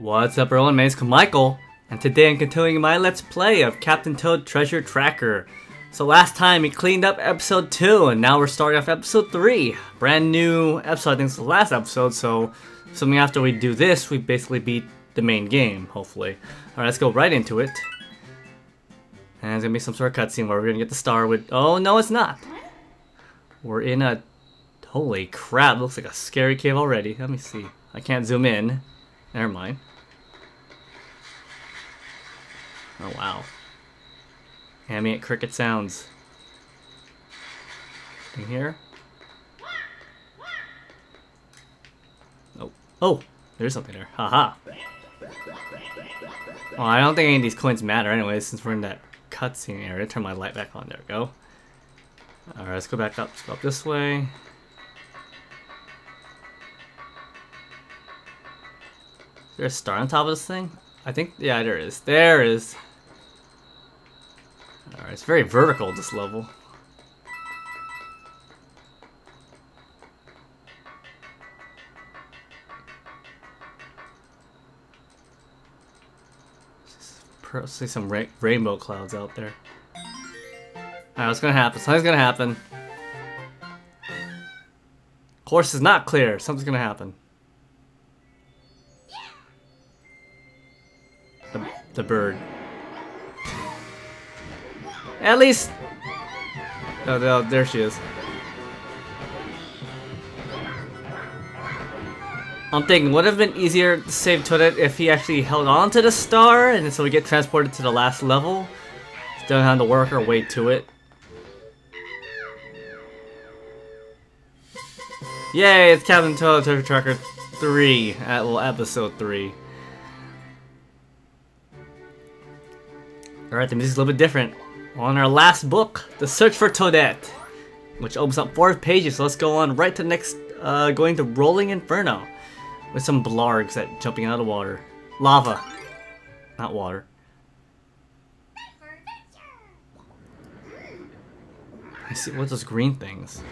What's up everyone, my name's Michael, and today I'm continuing my Let's Play of Captain Toad Treasure Tracker. So last time we cleaned up episode 2, and now we're starting off episode 3. Brand new episode, I think it's the last episode, so something after we do this, we basically beat the main game, hopefully. Alright, let's go right into it. And it's gonna be some sort of cutscene where we're gonna get the star with- oh no it's not! We're in a- holy crap, looks like a scary cave already. Let me see. I can't zoom in. Never mind. Oh wow. Ambient cricket sounds. In here? Oh. Oh! There's something there. Haha. Well, I don't think any of these coins matter anyway, since we're in that cutscene area. Turn my light back on. There we go. Alright, let's go back up. Let's go up this way. Is there a star on top of this thing? I think, yeah, there is. There is. Alright, it's very vertical, this level. See some ra rainbow clouds out there. Alright, what's gonna happen? Something's gonna happen. Course is not clear. Something's gonna happen. The, the bird. At least... Oh, no, there she is. I'm thinking, would it have been easier to save Toadette if he actually held on to the star, and so we get transported to the last level? Don't have to work our way to it. Yay, it's Captain Toad Treasure Tracker 3, at, well, episode 3. Alright, the music's a little bit different. On our last book, The Search for Toadette, which opens up four pages, so let's go on right to next, uh, going to Rolling Inferno, with some Blarggs that jumping out of water. Lava, not water. I see, what's those green things?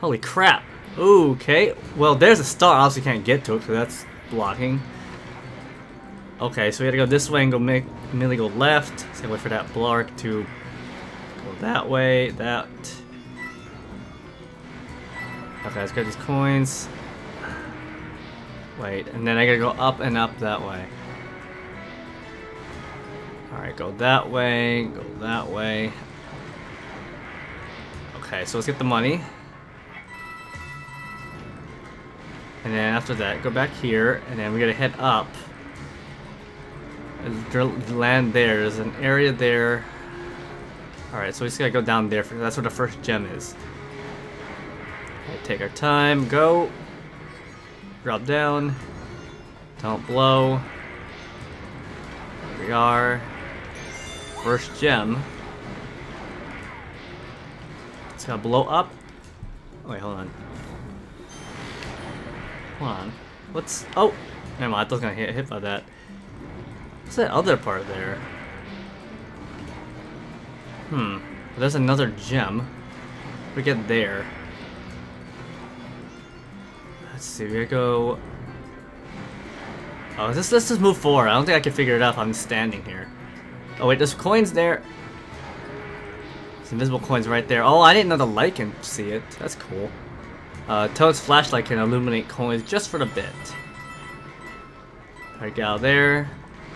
Holy crap! Okay, well there's a star, obviously can't get to it, because that's blocking. Okay, so we gotta go this way and go make immediately go left. So wait for that Blargg to that way, that. Okay, let's get these coins. Wait, and then I gotta go up and up that way. Alright, go that way, go that way. Okay, so let's get the money. And then after that, go back here, and then we gotta head up. Land there. There's an area there. Alright, so we just gotta go down there. That's where the first gem is. Okay, take our time. Go. Drop down. Don't blow. Here we are. First gem. It's gonna blow up. Oh, wait, hold on. Hold on. What's... Oh! Never mind, I thought I was gonna get hit by that. What's that other part there? Hmm. There's another gem. We get there. Let's see, we go... Oh, let's, let's just move forward. I don't think I can figure it out if I'm standing here. Oh wait, there's coins there. There's invisible coins right there. Oh, I didn't know the light can see it. That's cool. Uh, Toad's flashlight can illuminate coins just for a bit. Alright, get out there.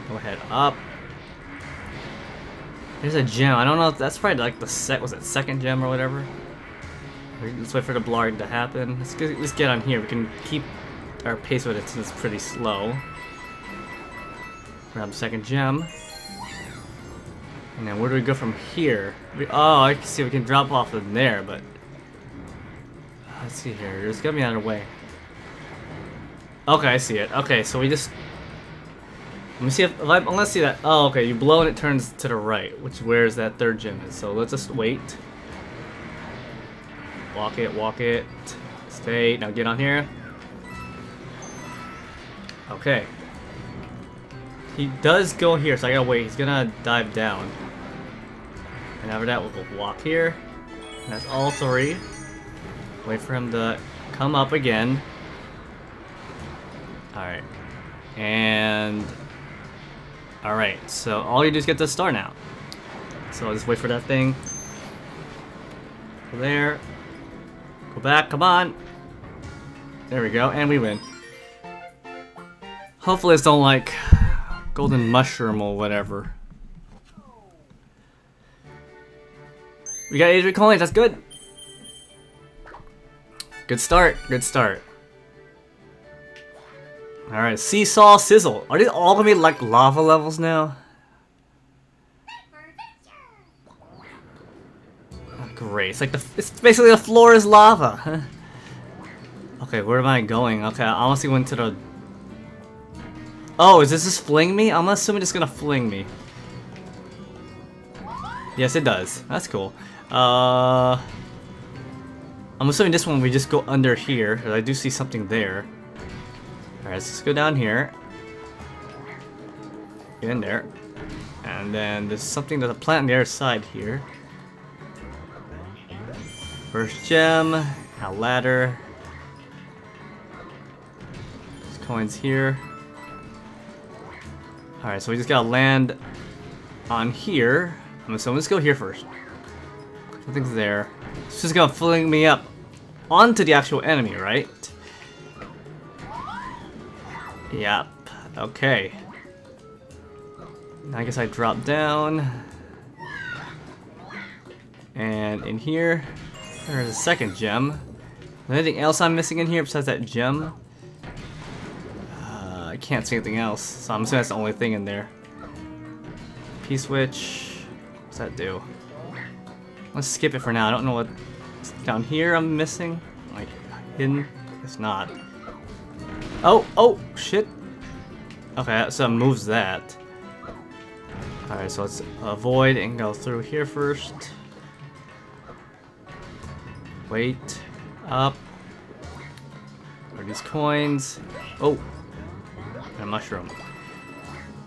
Go ahead up. There's a gem. I don't know if that's probably like the set was it second gem or whatever. Let's wait for the Blargg to happen. Let's get, let's get on here. We can keep our pace with it since it's pretty slow. Grab the second gem. And then where do we go from here? We, oh, I can see we can drop off in there, but let's see here. Just get me out of the way. Okay, I see it. Okay, so we just let me see if, I, let's see that. Oh, okay, you blow and it turns to the right, which where's that third gem is. So let's just wait. Walk it, walk it. Stay. Now get on here. Okay. He does go here, so I gotta wait. He's gonna dive down. And after that, we'll walk here. And that's all three. Wait for him to come up again. Alright. And alright, so all you do is get the star now. So I'll just wait for that thing. Go there. Go back, come on. There we go, and we win. Hopefully it's don't like golden mushroom or whatever. We got 83 coins, that's good. Good start, good start. Alright, Seesaw Sizzle. Are these all gonna be like lava levels now? Oh, great, it's like the, it's basically the floor is lava. okay, where am I going? Okay, I honestly went to the... Oh, is this just fling me? I'm assuming it's gonna fling me. Yes, it does. That's cool. Uh... I'm assuming this one we just go under here, I do see something there. Alright, let's go down here. Get in there. And then there's something, there's a plant on the other side here. First gem, a ladder. There's coins here. Alright, so we just gotta land on here. Um, I'm assuming let's go here first. Something's there. It's just gonna fling me up onto the actual enemy, right? Yep. Okay. I guess I drop down. And in here, there's a second gem. Anything else I'm missing in here besides that gem? Uh, I can't see anything else, so I'm assuming that's the only thing in there. P-switch. What's that do? Let's skip it for now. I don't know what down here I'm missing. Like, hidden? It's not. Oh, oh, shit. Okay, so it moves that. Alright, so let's avoid and go through here first. Wait. Up. Are these coins? Oh. And a mushroom.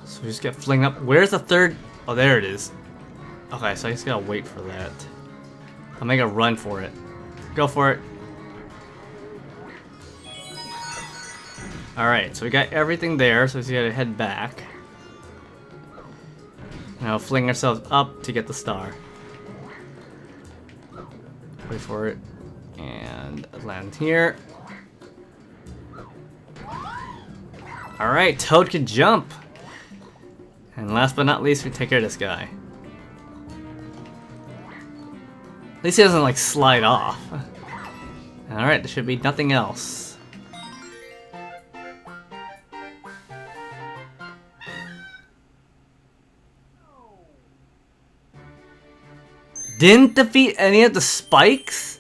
So we just get fling up. Where's the third? Oh, there it is. Okay, so I just gotta wait for that. I'll make a run for it. Go for it. Alright, so we got everything there, so we gotta head back. Now fling ourselves up to get the star. Wait for it. And land here. Alright, Toad can jump! And last but not least, we take care of this guy. At least he doesn't like slide off. Alright, there should be nothing else. Didn't defeat any of the spikes?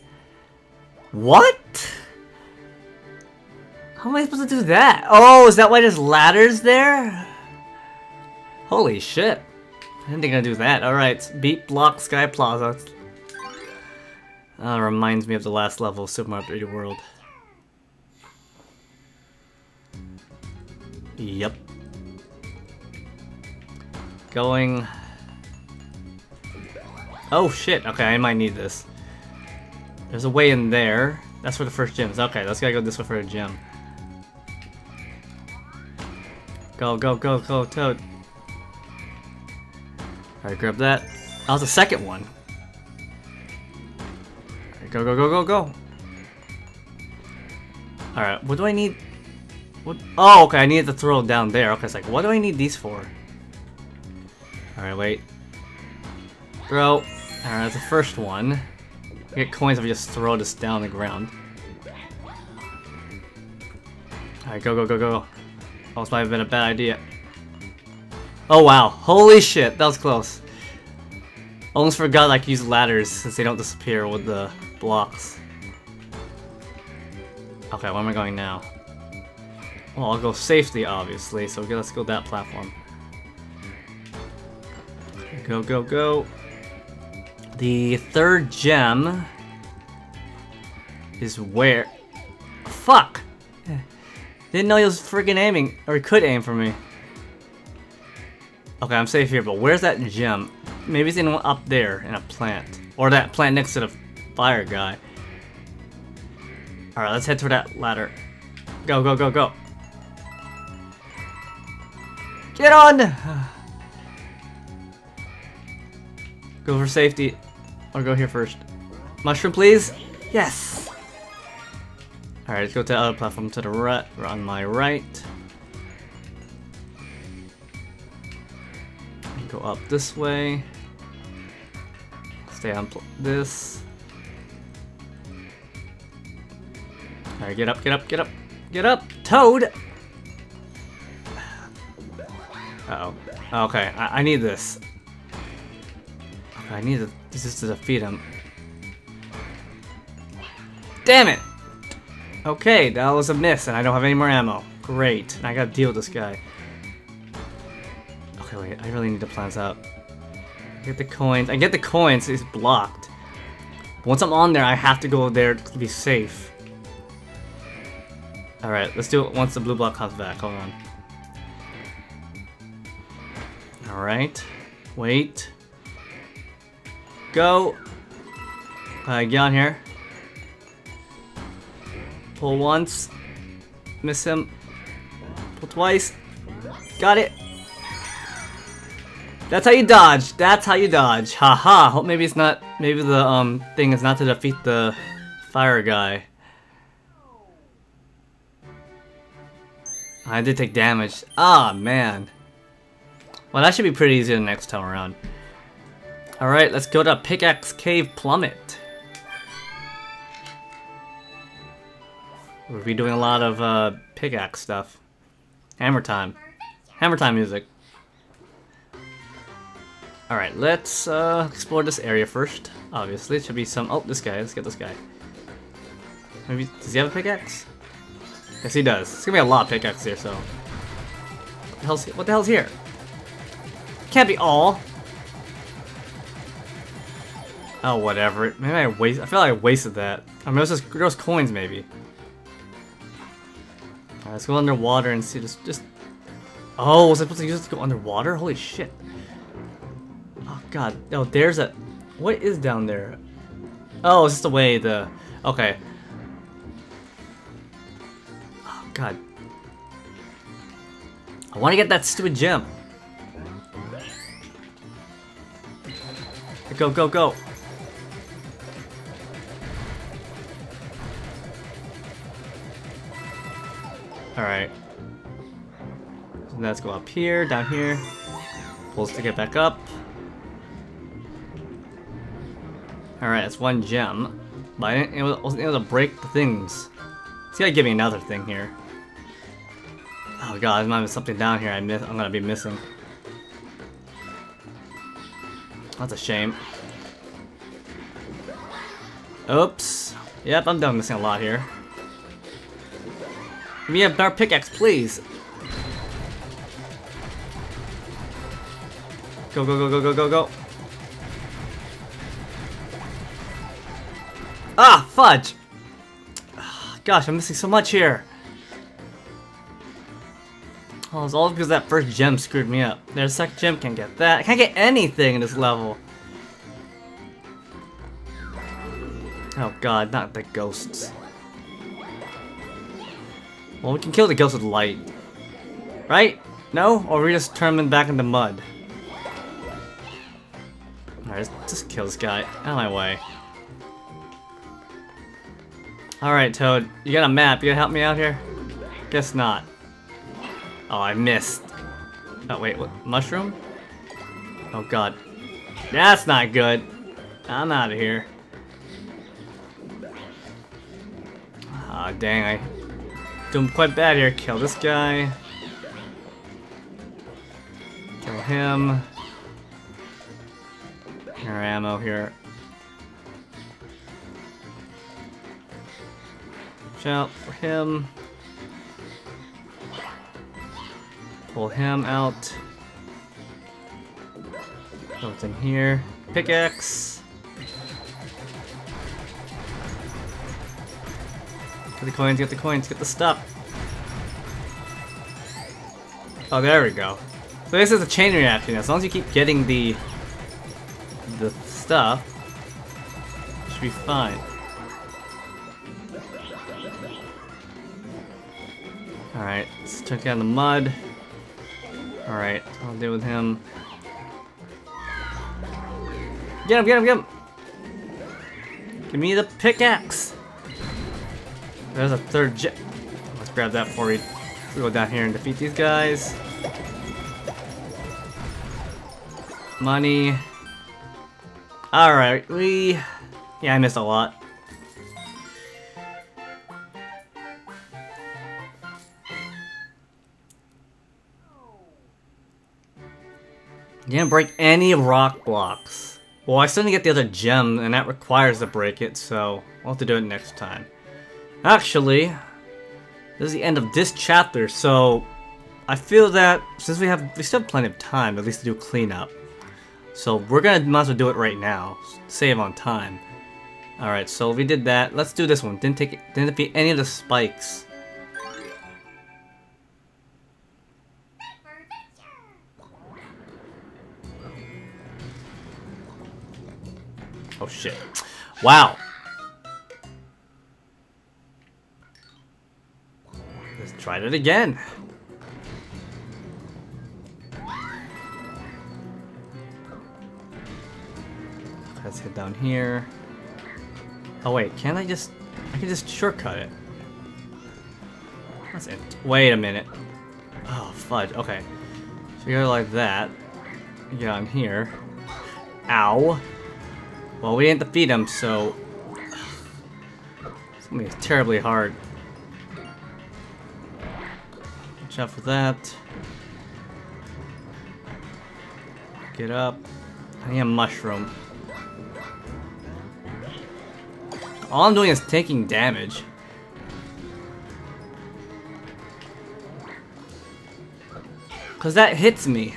What? How am I supposed to do that? Oh, is that why there's ladders there? Holy shit. I didn't think I'd do that. Alright, Beep Block Sky Plaza. Uh, reminds me of the last level of Super Mario 3D World. Yep. Going... Oh shit, okay, I might need this. There's a way in there. That's where the first gem is. Okay, let's gotta go this way for a gem. Go, go, go, go, Toad. Alright, grab that. That was the second one. Go, go, go, go, go. Alright, what do I need? What? Oh, okay, I needed to throw it down there. Okay, it's like, what do I need these for? Alright, wait. Throw. Alright, that's the first one. Get coins if I just throw this down the ground. Alright, go, go, go, go. Oh, Almost might have been a bad idea. Oh wow, holy shit, that was close. Almost forgot I use ladders since they don't disappear with the blocks. Okay, where am I going now? Well, I'll go safely, obviously, so let's go that platform. Go, go, go. The third gem is where... Fuck! Didn't know he was freaking aiming, or he could aim for me. Okay, I'm safe here, but where's that gem? Maybe it's in up there, in a plant. Or that plant next to the fire guy. Alright, let's head to that ladder. Go, go, go, go. Get on! Go for safety. Or go here first. Mushroom, please? Yes! Alright, let's go to the other platform to the right, on my right. Go up this way. Stay on this. Alright, get up, get up, get up, get up! Toad! Uh oh Okay, I, I need this. I need to, this to defeat him. Damn it! Okay, that was a miss, and I don't have any more ammo. Great, and I gotta deal with this guy. Okay, wait, I really need to plan this out. Get the coins. I get the coins, it's blocked. But once I'm on there, I have to go there to be safe. Alright, let's do it once the blue block comes back. Hold on. Alright. Wait. Go. Uh, get on here. Pull once. Miss him. Pull twice. Got it. That's how you dodge. That's how you dodge. Haha. Hope maybe it's not. Maybe the um thing is not to defeat the fire guy. I did take damage. Ah man. Well, that should be pretty easy the next time around. Alright, let's go to Pickaxe Cave Plummet. We'll be doing a lot of uh, pickaxe stuff. Hammer time. Hammer time music. Alright, let's uh, explore this area first. Obviously, it should be some... Oh, this guy. Let's get this guy. Maybe... Does he have a pickaxe? Yes, he does. It's gonna be a lot of pickaxes here, so... What the hell's, what the hell's here? Can't be all. Oh, whatever. Maybe I waste. I feel like I wasted that. I mean, it was just gross coins, maybe. Alright, let's go underwater and see. Just, just. Oh, was I supposed to use it to go underwater? Holy shit! Oh god. Oh, there's a. What is down there? Oh, it's just the way the. Okay. Oh god. I want to get that stupid gem. Go, go, go. Alright. Let's go up here, down here. Pulls to get back up. Alright, that's one gem. But I didn't, wasn't able to break the things. It's gotta give me another thing here. Oh god, there might something down here I miss I'm gonna be missing. That's a shame. Oops. Yep, I'm done missing a lot here. Give me a better pickaxe, please. Go, go, go, go, go, go, go. Ah, fudge! Gosh, I'm missing so much here. Oh, it's all because that first gem screwed me up. There's a second gem, can't get that. I can't get anything in this level. Oh god, not the ghosts. Well, we can kill the ghosts with light. Right? No? Or we just turn them back into mud? Alright, just kill this guy. Out of my way. Alright, Toad. You got a map. You gonna help me out here? Guess not. Oh, I missed. Oh, wait, what? Mushroom? Oh, God. That's not good. I'm out of here. Ah, oh, dang, I doing quite bad here. Kill this guy. Kill him. More ammo here. Watch oh, out for him. Pull him out. What's in here? Pickaxe. Get the coins, get the coins, get the stuff. Oh, there we go. So this is a chain reaction. As long as you keep getting the the stuff, should be fine. Alright, let's check out the mud. Alright, I'll deal with him. Get him, get him, get him! Give me the pickaxe! There's a third jet. Let's grab that before we go down here and defeat these guys. Money. Alright, we... Yeah, I missed a lot. Didn't break any rock blocks. Well, I still didn't get the other gem, and that requires to break it, so I'll have to do it next time. Actually, this is the end of this chapter, so I feel that since we have we still have plenty of time, at least to do cleanup. So we're gonna might as well do it right now. Save on time. Alright, so we did that. Let's do this one. Didn't take didn't defeat any of the spikes. Oh shit. Wow. Try it again. Let's head down here. Oh wait, can I just... I can just shortcut it. That's it. Wait a minute. Oh, fudge. Okay. So you go like that. Get on here. Ow. Well, we didn't defeat him, so... It's gonna be terribly hard. Watch out for that. Get up. I need a mushroom. All I'm doing is taking damage. Cause that hits me.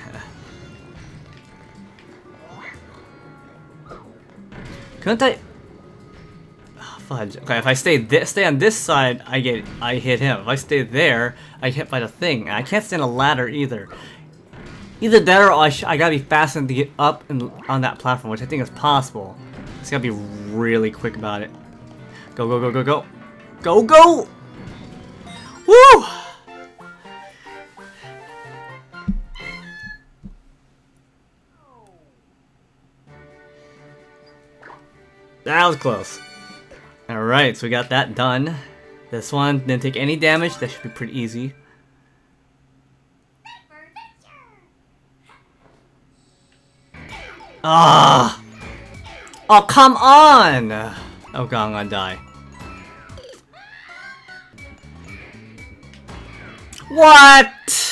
Couldn't I? Fudge. Okay, if I stay this, stay on this side, I get, I hit him. If I stay there, I hit by the thing. I can't stand a ladder either. Either that or I, I gotta be fast enough to get up and on that platform, which I think is possible. Just gotta be really quick about it. Go, go, go, go, go. Go, go! Woo! That was close. Alright, so we got that done. This one didn't take any damage. That should be pretty easy. Ah! Oh, come on! Oh god, I'm gonna die. What?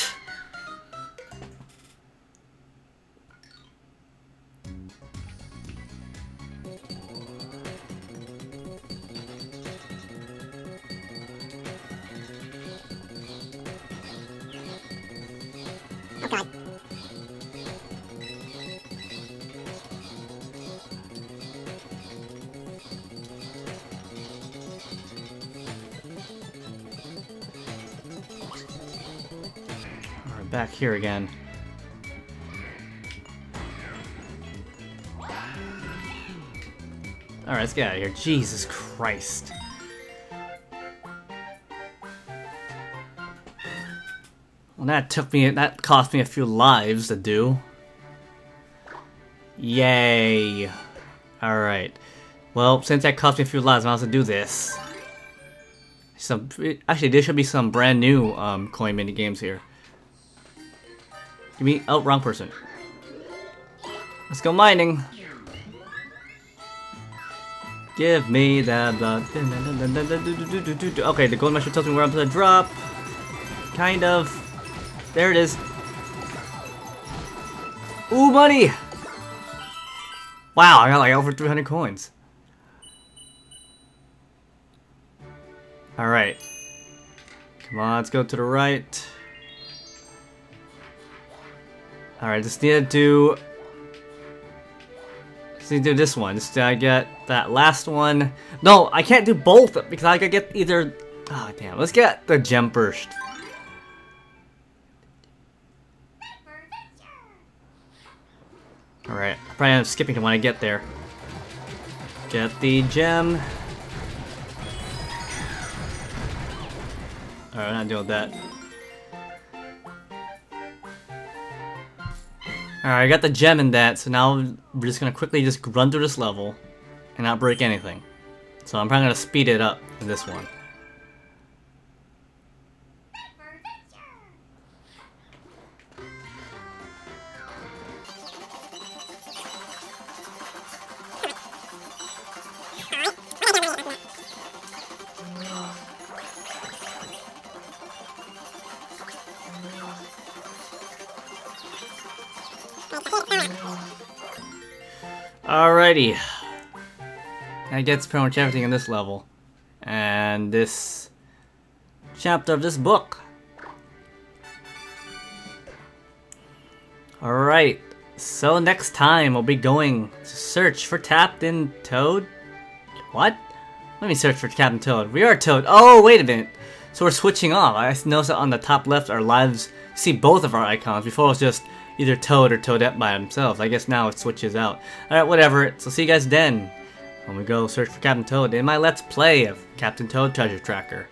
Here again. Alright, let's get out of here. Jesus Christ. Well, that took me, that cost me a few lives to do. Yay. Alright. Well, since that cost me a few lives, I might as well do this. Some, actually, there should be some brand new um, coin mini games here. Give me, oh, wrong person. Let's go mining. Give me that. Okay, the gold mushroom tells me where I'm gonna drop. Kind of. There it is. Ooh, money! Wow, I got like over 300 coins. Alright. Come on, let's go to the right. Alright, just need to do... Just need to do this one. Just I get that last one. No, I can't do both because I could get either... Oh, damn. Let's get the gem first. Alright, probably end up skipping to when I get there. Get the gem. Alright, I'm not doing that. Alright, I got the gem in that, so now we're just gonna quickly just run through this level and not break anything. So I'm probably gonna speed it up in this one. Alrighty. That gets pretty much everything in this level. And this chapter of this book. Alright, so next time we'll be going to search for Captain Toad. What? Let me search for Captain Toad. We are Toad. Oh, wait a minute. So we're switching off. I noticed on the top left, our lives see both of our icons. Before it was just either Toad or Toadette by themselves. I guess now it switches out. Alright, whatever. So see you guys then when we go search for Captain Toad in my Let's Play of Captain Toad Treasure Tracker.